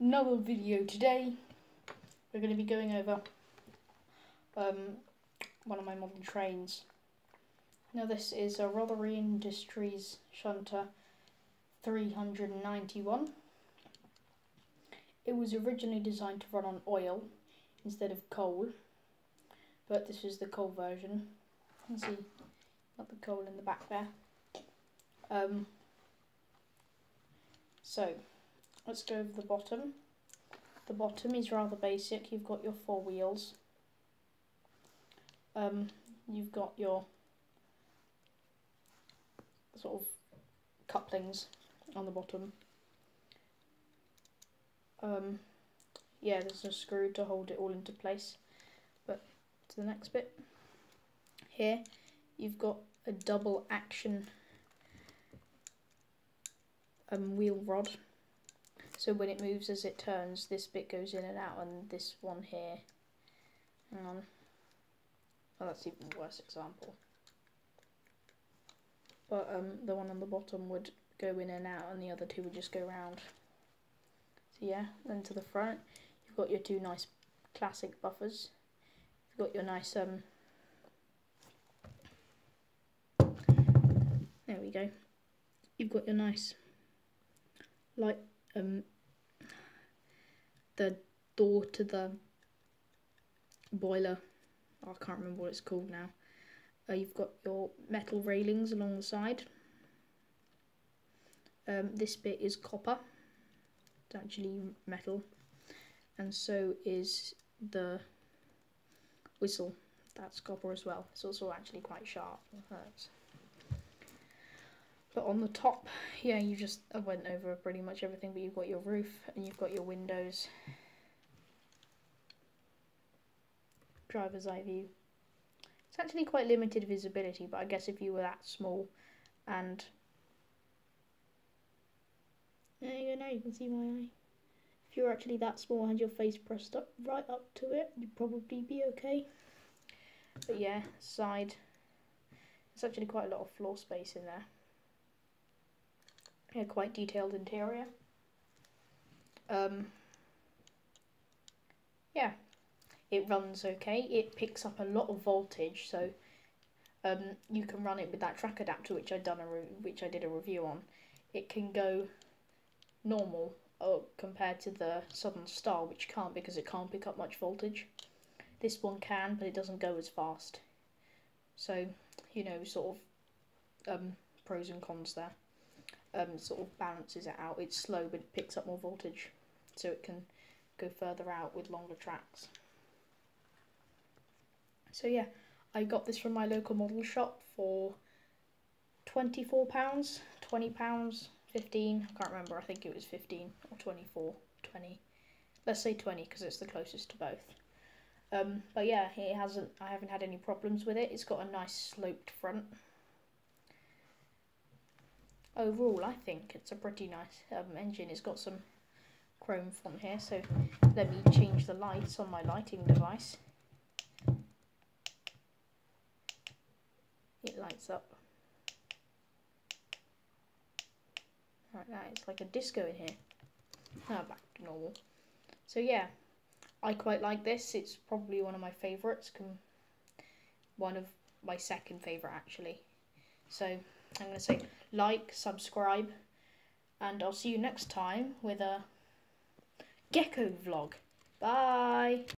another video today. We're going to be going over um, one of my model trains. Now this is a Rotherham Industries Shunter 391. It was originally designed to run on oil instead of coal, but this is the coal version. You can see got the coal in the back there. Um, so let's go over the bottom. The bottom is rather basic. You've got your four wheels. Um, you've got your sort of couplings on the bottom. Um, yeah, there's a screw to hold it all into place. But to the next bit. Here, you've got a double action um, wheel rod. So when it moves as it turns, this bit goes in and out, and this one here. Hang on. Oh, that's even worse example. But um, the one on the bottom would go in and out, and the other two would just go round. So yeah, then to the front, you've got your two nice classic buffers. You've got your nice um. There we go. You've got your nice like um the door to the boiler. Oh, I can't remember what it's called now. Uh, you've got your metal railings along the side. Um, this bit is copper. It's actually metal, and so is the whistle. That's copper as well. It's also actually quite sharp. It hurts. But on the top, yeah, you just I went over pretty much everything, but you've got your roof and you've got your windows. Driver's eye view. It's actually quite limited visibility, but I guess if you were that small and there you go, now you can see my eye. If you're actually that small and your face pressed up right up to it, you'd probably be okay. But yeah, side. There's actually quite a lot of floor space in there. Yeah, quite detailed interior. Um, yeah, it runs okay. It picks up a lot of voltage, so um, you can run it with that track adapter, which I done a which I did a review on. It can go normal uh, compared to the Southern Star, which can't because it can't pick up much voltage. This one can, but it doesn't go as fast. So, you know, sort of um, pros and cons there um, sort of balances it out. It's slow but it picks up more voltage so it can go further out with longer tracks. So yeah, I got this from my local model shop for £24, £20, 15 I can't remember, I think it was 15 or 24, 20. Let's say 20 because it's the closest to both. Um, but yeah, it hasn't. I haven't had any problems with it. It's got a nice sloped front overall I think it's a pretty nice um, engine. It's got some chrome font here, so let me change the lights on my lighting device. It lights up. Like that, it's like a disco in here. Now back to normal. So yeah, I quite like this. It's probably one of my favourites. One of my second favourite actually. So I'm going to say like, subscribe, and I'll see you next time with a gecko vlog. Bye!